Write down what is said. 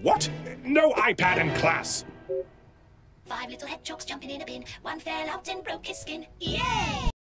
What? No iPad in class! Five little hedgehogs jumping in a bin. One fell out and broke his skin. Yay!